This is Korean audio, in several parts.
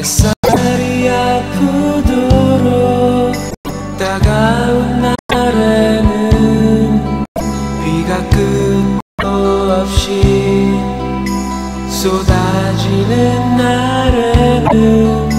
햇살이 아프도록 따가운 날에는 비가 끝도 없이 쏟아지는 날에는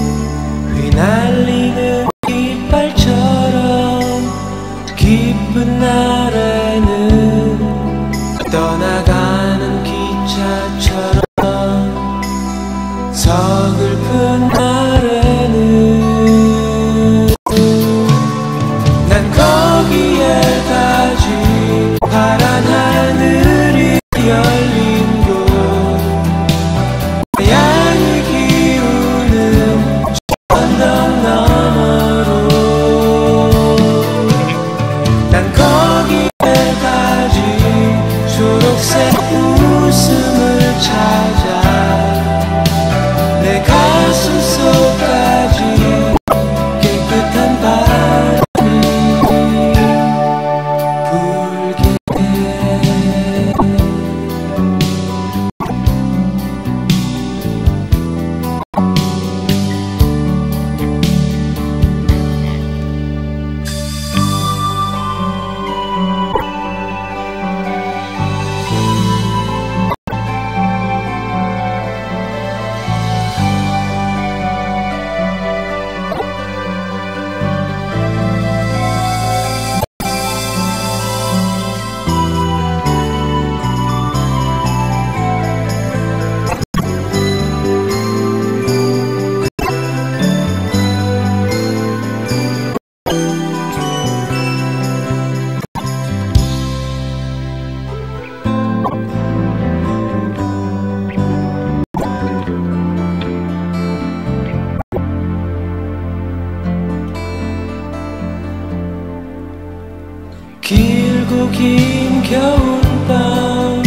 길고 긴 겨울밤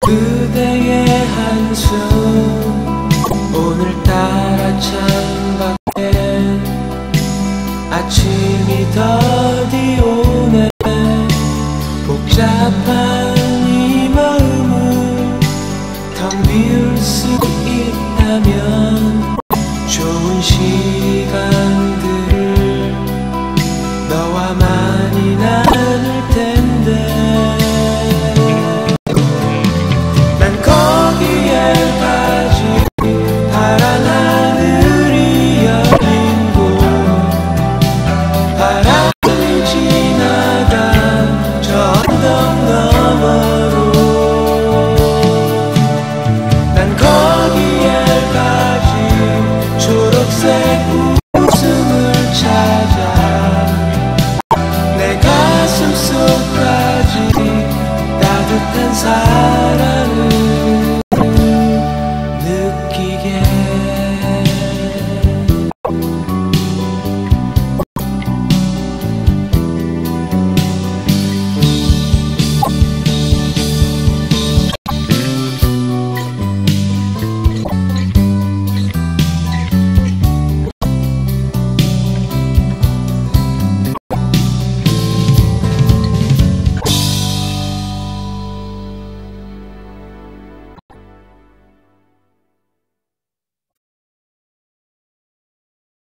그대의 한숨. 오늘따라 창밖에 아침이 더